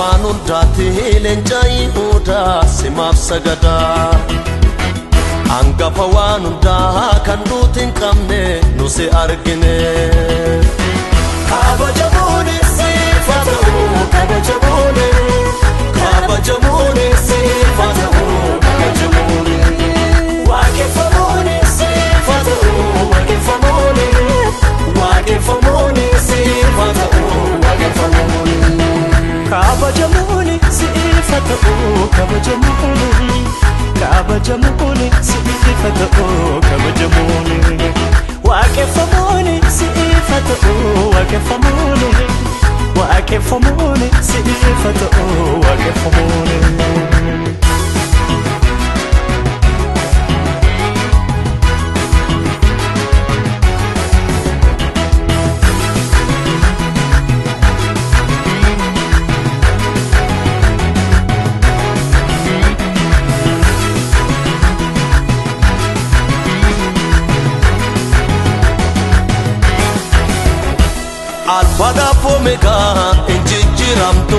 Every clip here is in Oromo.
waan hundaatti leencaa yihuudaa simaaf sagadaa hangafa waan hundaa kan nuti hin qabne nu si argine kabajamuuni sifa ta'u فتأو كبجمولي كبجمولي سئي فتأو كبجمولي واقف مولي سئي فتأو omeegaa hin jijjiiramtu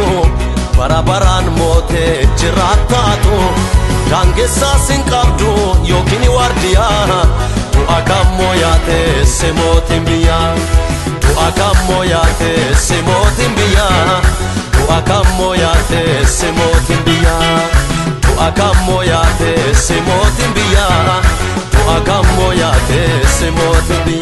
bara baraan mootee jiraattaatu daangeessaas hin qabdu yookiin waardiyaa du'a kammoo yaatee si mootiin biyyaa du'a kammoo yaatee si mootiin biyyaa du'a kammoo yaatee si mootiin biyyaa du'a kammoo yaatee si mootiin biyyaa du'a kammoo yaatee si mootiin biyyaa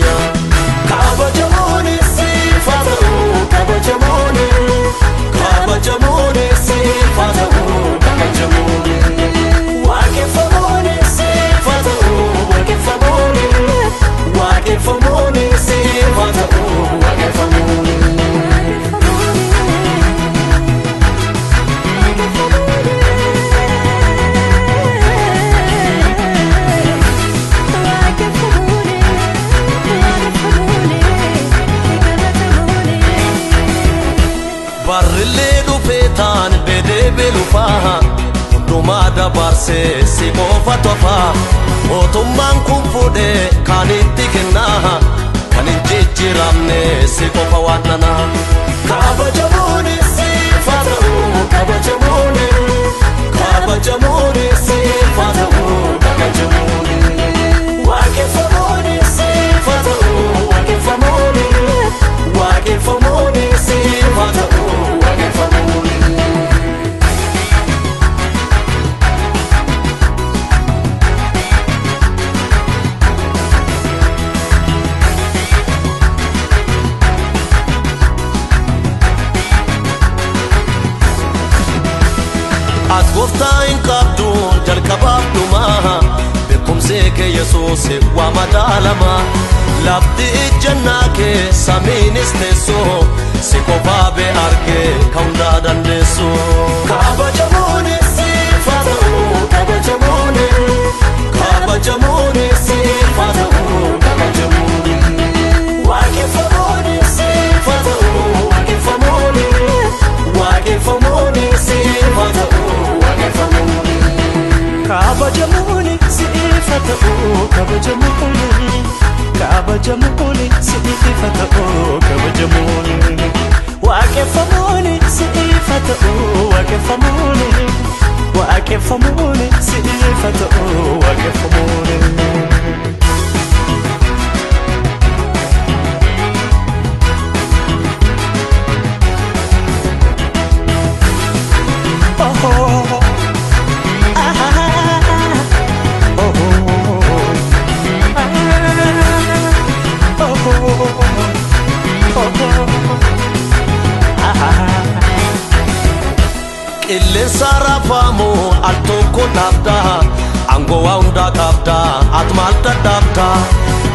barrillee dhufee taan bedee belufaa hundumaa dabarsee si qofa tofaa mootummaan kun fuudhee kan itti kennaa kan hin jijjiiramne si qofa waannanaa kabajamuuni sifa As gooftaa hin qabdu jalqabaaf dhumaa beekumsee kee yesuus waa madaalama lafti ijjannaa kee samiinis teessoo si qofaa bee argee kan hundaa dandeessu. فتأوك بجمولي كعب جمولي سيدي فتأوك بجمولي واقف مولي سيدي qilleensa raafamu al tokko dhaabda aangoo waa hundaa qabda ati maal dadhabda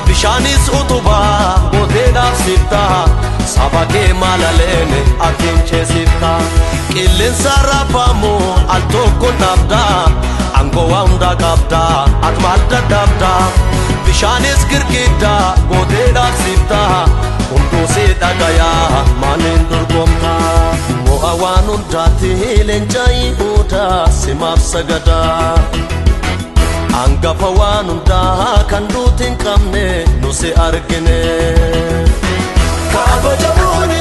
bishaanis utubaa gootee dhaabsifta saba kee maalaleene ati hin ceesifta qilleensa raafamu al tokko dhaabda aangoo waa hundaa qabda ati maal dadhabda bishaanis girgidda gootee dhaabsifta hunduu si dhagayaa mo'a waan hundaatti leencaa yihuudaa simaaf sagadaa hangafa waan hundaa kan nuti hin qabne nu si argine kabajamuuni